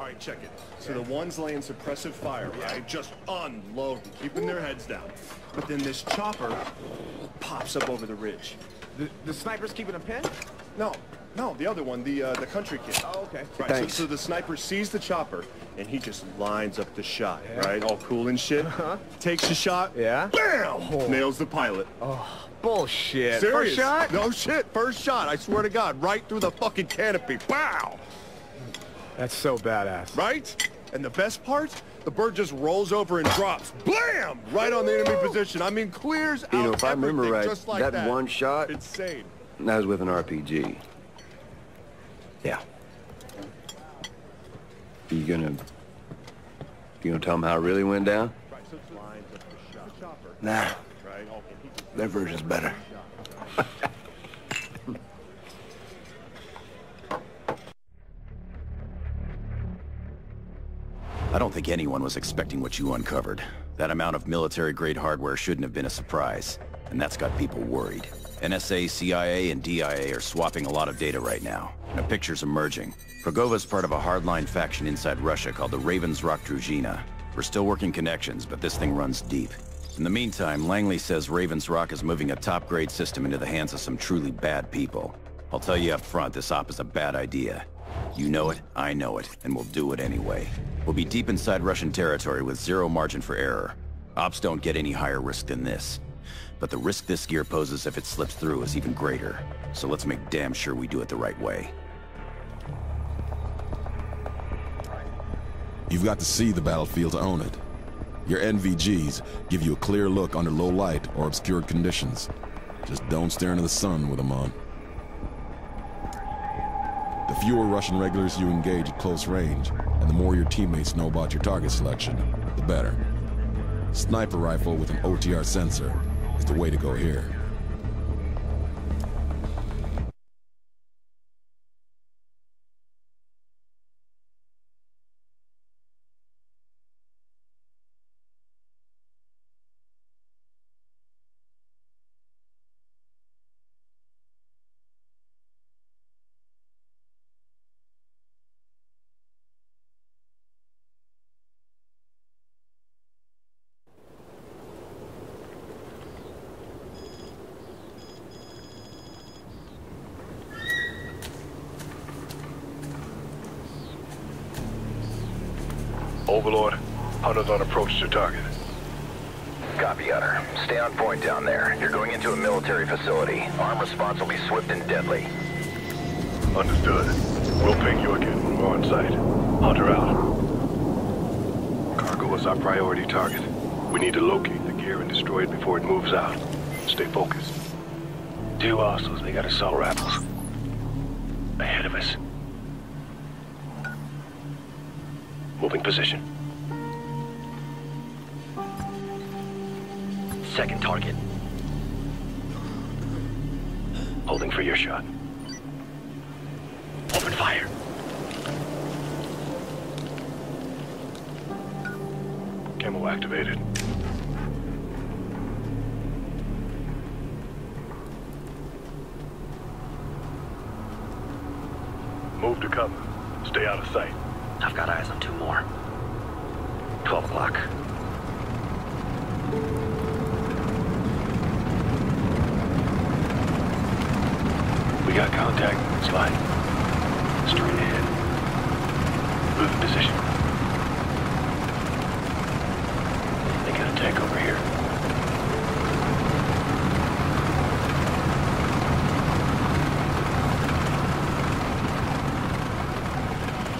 All right, check it. So the ones laying suppressive fire, right? Just unload, keeping their heads down. But then this chopper pops up over the ridge. The, the sniper's keeping a pin? No, no, the other one, the uh, the country kid. Oh, okay. Right, so, Thanks. so the sniper sees the chopper, and he just lines up the shot, right? All cool and shit. Huh? Takes the shot. Yeah? Bam! Nails the pilot. Oh, bullshit. Serious? First shot? No shit. First shot. I swear to God, right through the fucking canopy. Pow! That's so badass. Right? And the best part? The bird just rolls over and drops. Blam! Right on the enemy position. I mean, clears out You know, if I remember everything right, just like that that one shot- Insane. That was with an RPG. Yeah. You gonna... You gonna tell them how it really went down? Right, so it's lines up the shot. The chopper, Nah, right? And he just their version's better. I don't think anyone was expecting what you uncovered. That amount of military-grade hardware shouldn't have been a surprise, and that's got people worried. NSA, CIA, and DIA are swapping a lot of data right now, and a picture's emerging. Progova's part of a hardline faction inside Russia called the Ravens Rock Druzhina. We're still working connections, but this thing runs deep. In the meantime, Langley says Ravens Rock is moving a top-grade system into the hands of some truly bad people. I'll tell you up front, this op is a bad idea. You know it, I know it, and we'll do it anyway. We'll be deep inside Russian territory with zero margin for error. Ops don't get any higher risk than this. But the risk this gear poses if it slips through is even greater. So let's make damn sure we do it the right way. You've got to see the battlefield to own it. Your NVGs give you a clear look under low light or obscured conditions. Just don't stare into the sun with them on. The fewer Russian regulars you engage at close range, and the more your teammates know about your target selection, the better. Sniper rifle with an OTR sensor is the way to go here. Overlord, hunters on approach to target. Copy, Hunter. Stay on point down there. You're going into a military facility. Arm response will be swift and deadly. Understood. We'll ping you again when we're on site. Hunter out. Cargo is our priority target. We need to locate the gear and destroy it before it moves out. Stay focused. Two hostiles, they got assault rifles. Ahead of us. Moving position. Second target. Holding for your shot. Open fire. Camo activated. Move to cover. Stay out of sight. I've got eyes on two more. 12 o'clock. We got contact. Slide. Straight ahead. Moving position. They got a tank over here.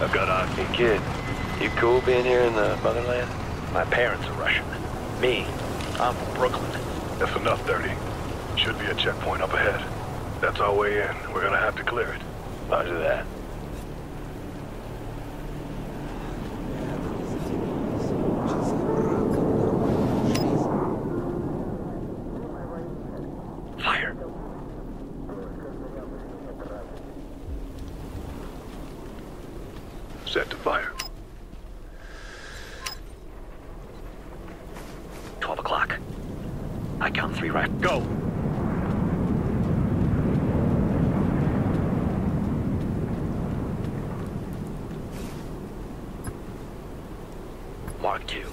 I've got eyes. Hey kid, you cool being here in the motherland? My parents are Russian. Me, I'm from Brooklyn. That's enough, Dirty. Should be a checkpoint up ahead. That's our way in. We're gonna have to clear it. Roger that. Fire. Set to fire. three right. Go! Mark two.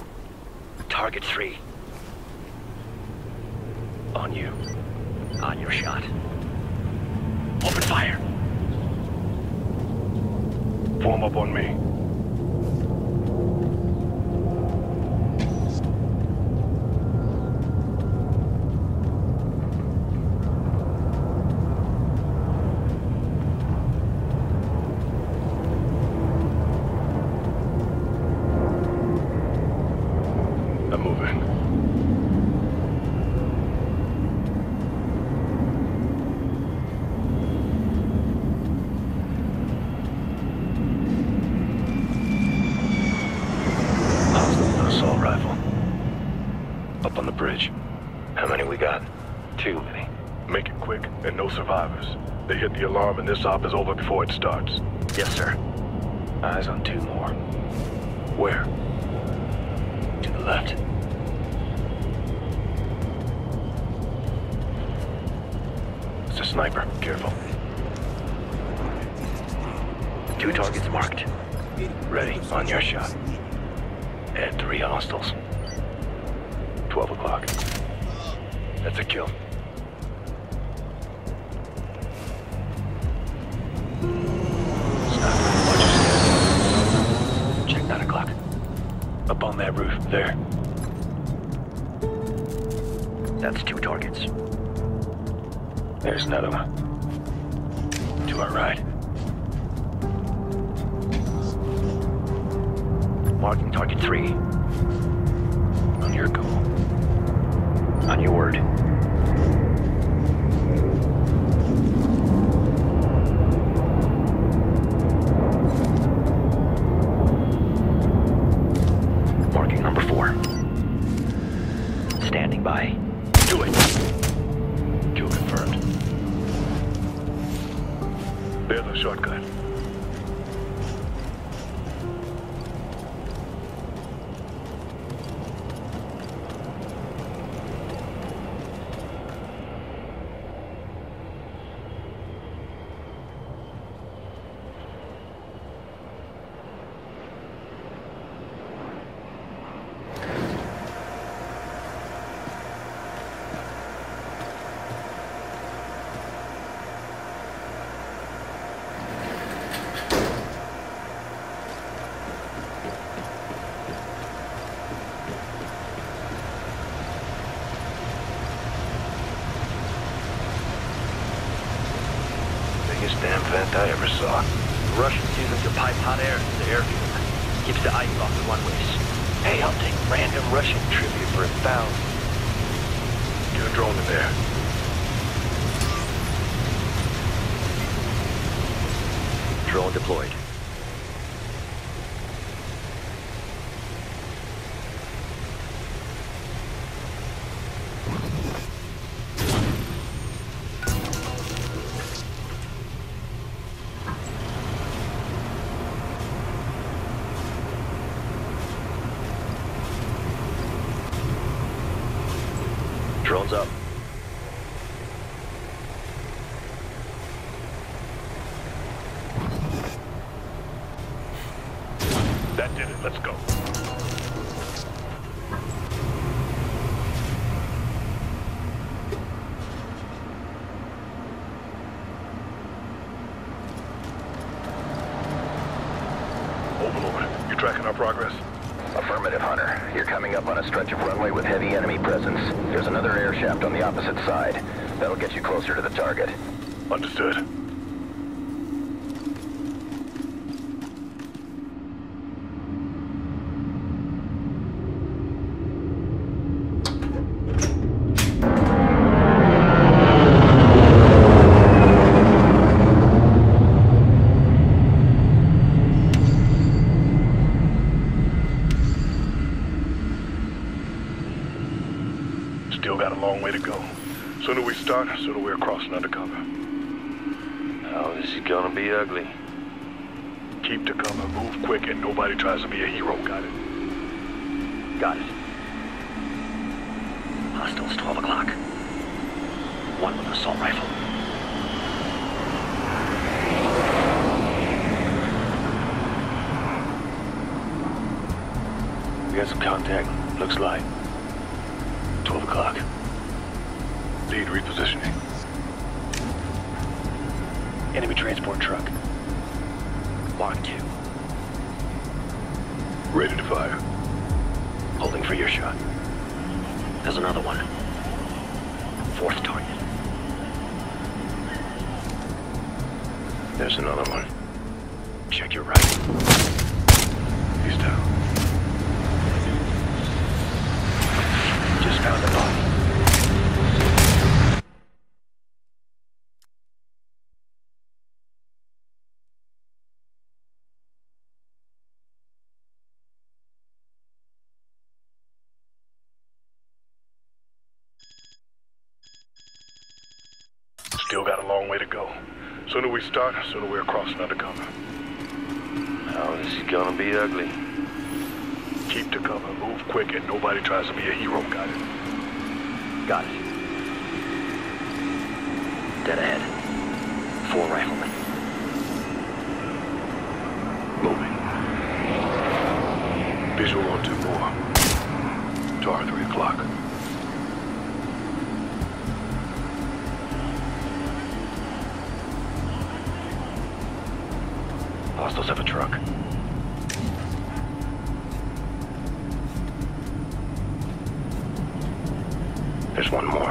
Target three. They hit the alarm and this op is over before it starts. Yes, sir. Eyes on two more. Where? To the left. It's a sniper. Careful. Two targets marked. Ready, on your shot. And three hostiles. 12 o'clock. That's a kill. That roof, there. That's two targets. There's another one. To our right. Marking target three. On your goal. On your word. Do it. Kill confirmed. There's a shortcut. Understood. Still got a long way to go. Sooner we start, sooner we're crossing undercover. Oh, this is gonna be ugly. Keep to cover, move quick, and nobody tries to be a hero. Got it? Got it. Hostiles 12 o'clock. One with an assault rifle. We got some contact. Looks like 12 o'clock. Lead repositioning. Enemy transport truck. Mark 2. Ready to fire. Holding for your shot. There's another one. Fourth target. There's another one. Check your right. He's down. Just found a body. Still got a long way to go. Sooner we start, sooner we're crossing undercover. Oh, this is gonna be ugly. Keep to cover, move quick, and nobody tries to be a hero, got it? Got it. Dead ahead. Four riflemen. Moving. Visual on two more. Tar, three o'clock. Hostiles have a truck. There's one more.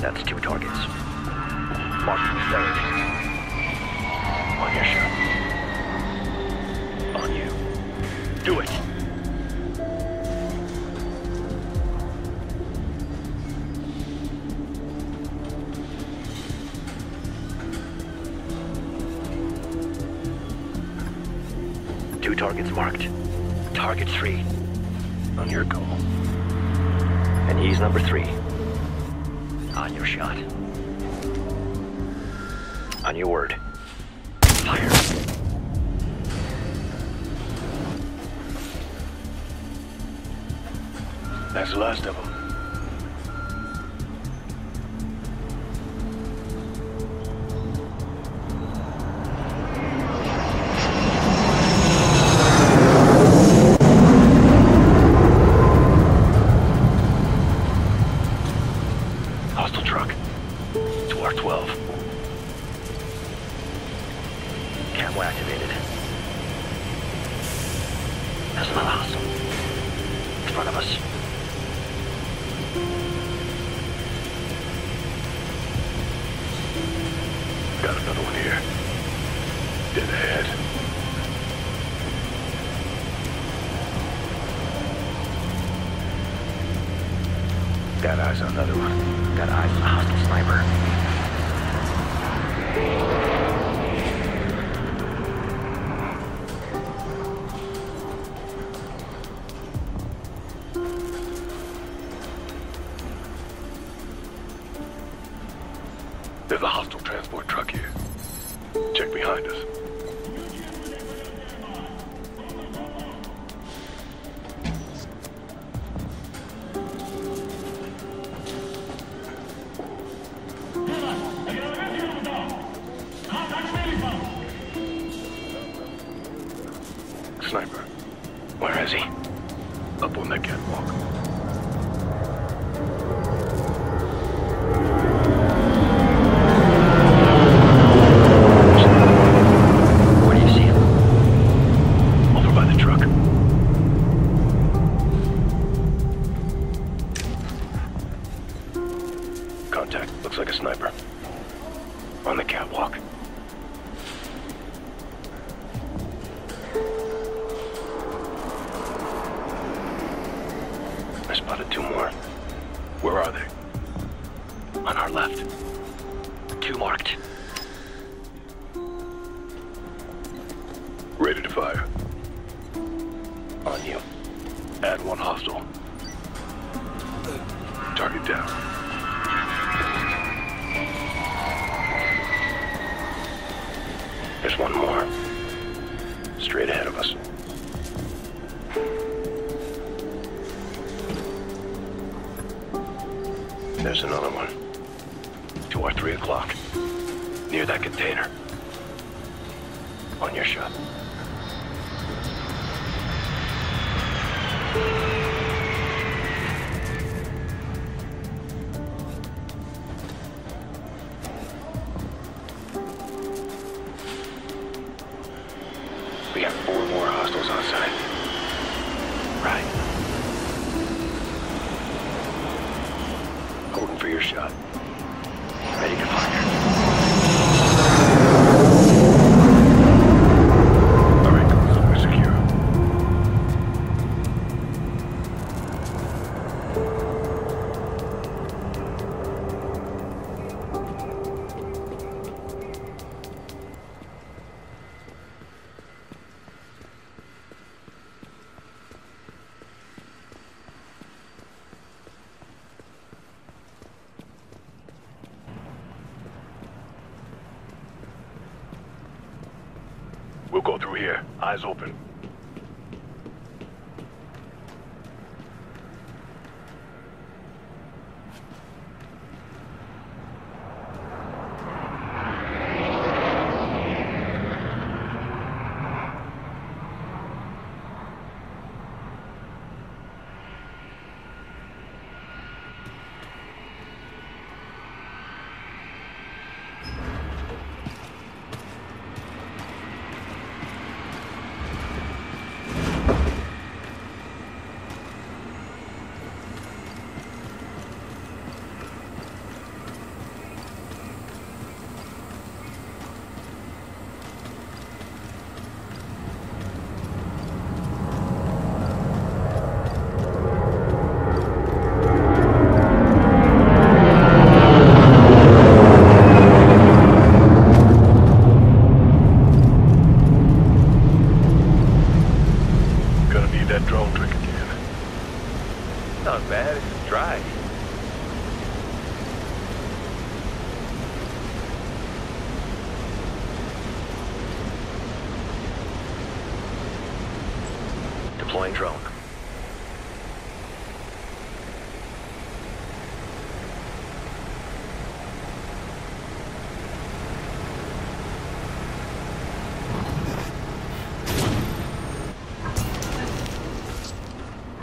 That's two targets. Mark third. On your shot. On you. Do it. Two targets marked. Target three. On your goal. And he's number three. Shot. On your word. Fire. That's the last of them. There's my house. In front of us. Got another one here. Dead ahead. Got eyes on another one. Got eyes on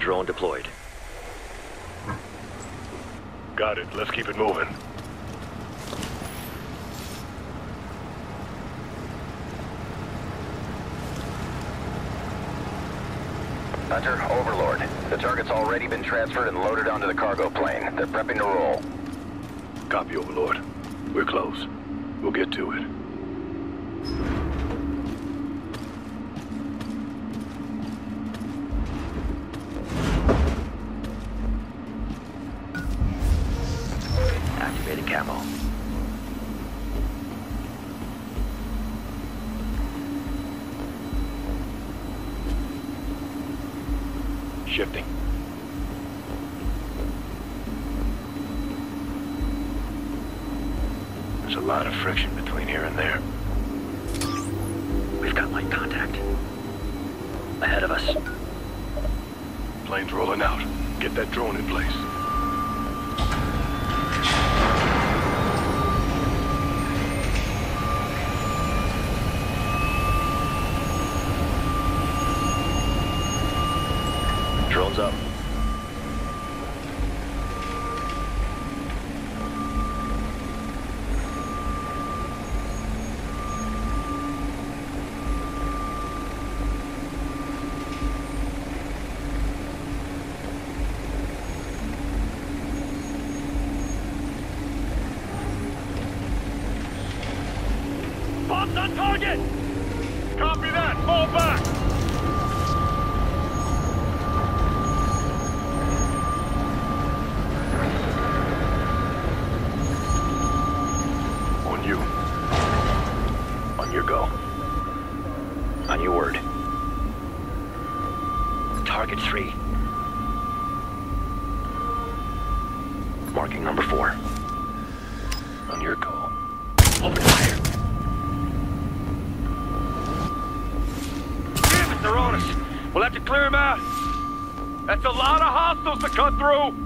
drone deployed. Got it. Let's keep it moving. Hunter, Overlord. The target's already been transferred and loaded onto the cargo plane. They're prepping to roll. Copy, Overlord. We're close. We'll get to it. up. a lot of hostiles to cut through.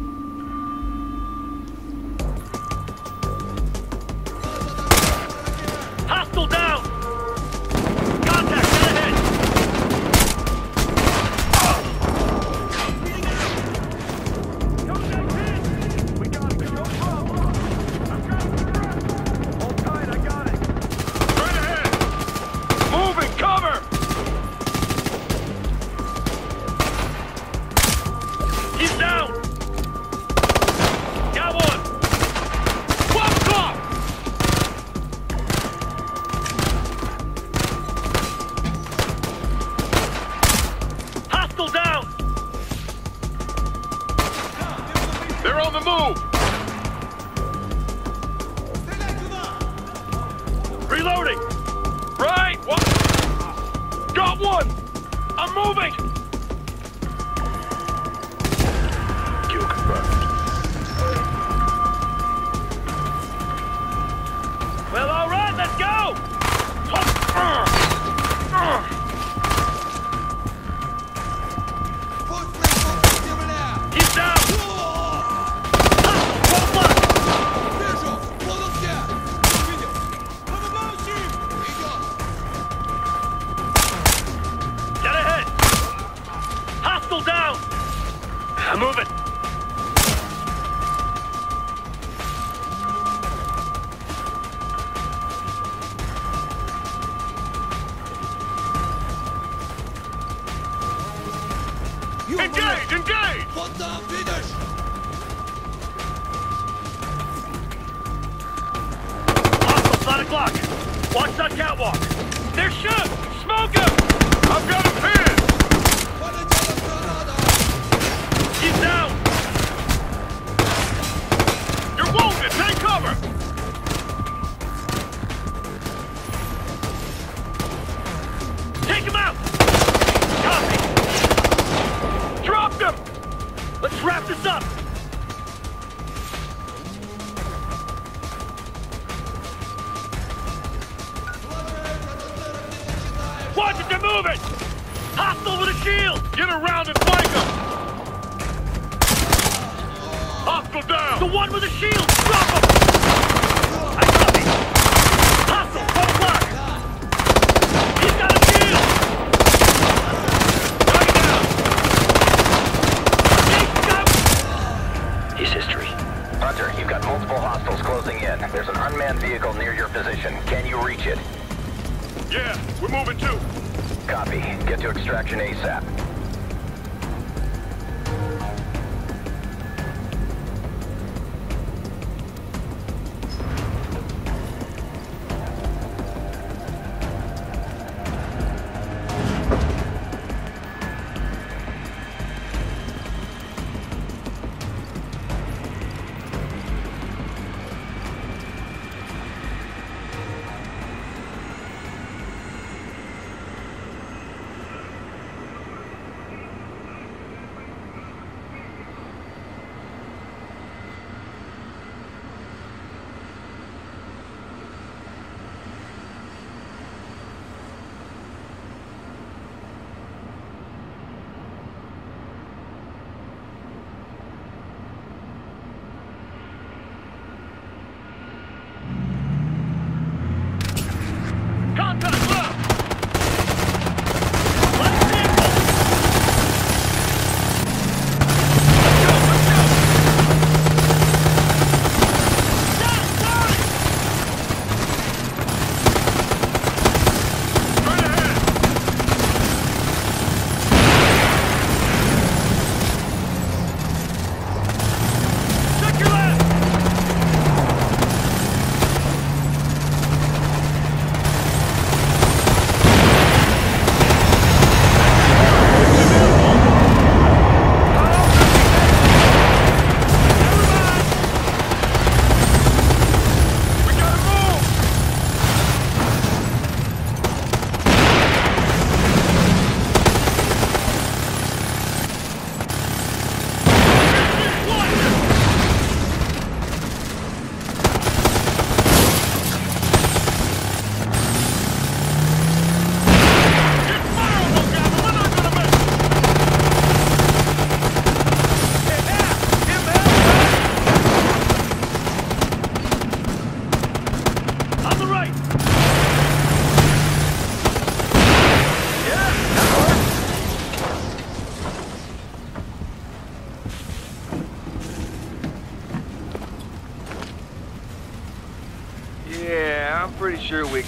it! with a shield! Get around and flank him! Hostile down! The one with the shield! Drop him! I! Hostile! He's got a shield! Knock! He's history. Hunter, you've got multiple hostiles closing in. There's an unmanned vehicle near your position. Can you reach it? Yeah, we're moving too. Copy. Get to extraction ASAP.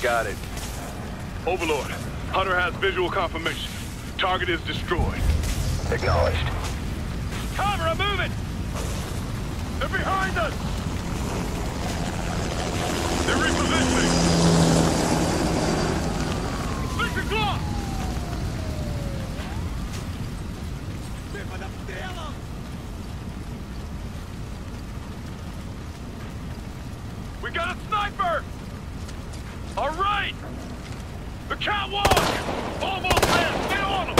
Got it. Overlord, Hunter has visual confirmation. Target is destroyed. Acknowledged. Cover, I'm moving! They're behind us! They're repositioning! Six o'clock! We got a sniper! All right! The catwalk! Almost there! Stay on them!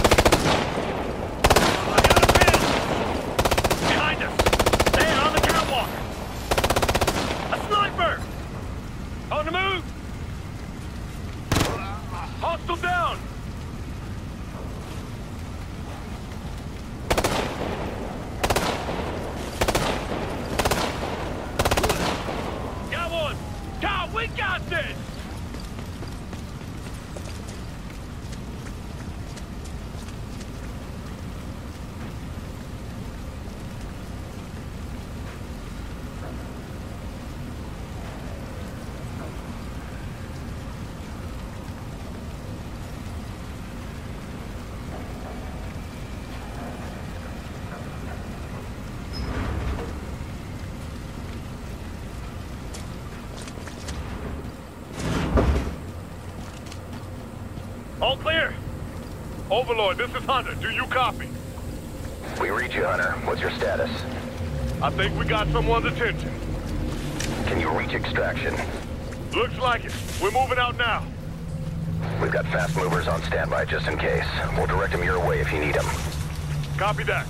I got a pin! Behind us! There, on the catwalk! A sniper! On the move! Hostile down! Got one! Tom, we got this! All clear! Overlord, this is Hunter. Do you copy? We read you, Hunter. What's your status? I think we got someone's attention. Can you reach extraction? Looks like it. We're moving out now. We've got fast movers on standby just in case. We'll direct them your way if you need them. Copy that.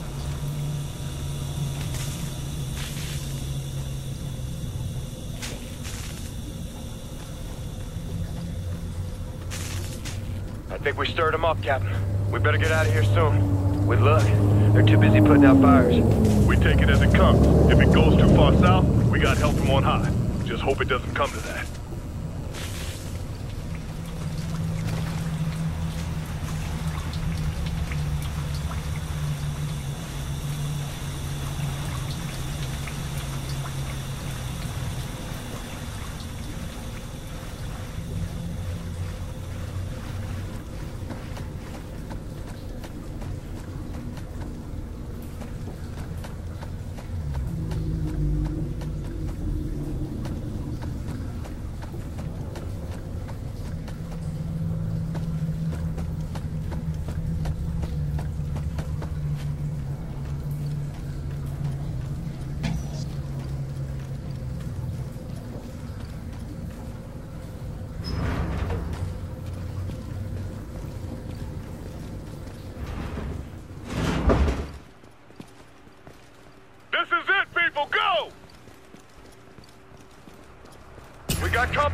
I think we stirred them up, Captain. We better get out of here soon. With luck, they're too busy putting out fires. We take it as it comes. If it goes too far south, we got help from on high. Just hope it doesn't come to that.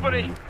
Company!